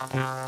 Uh-huh.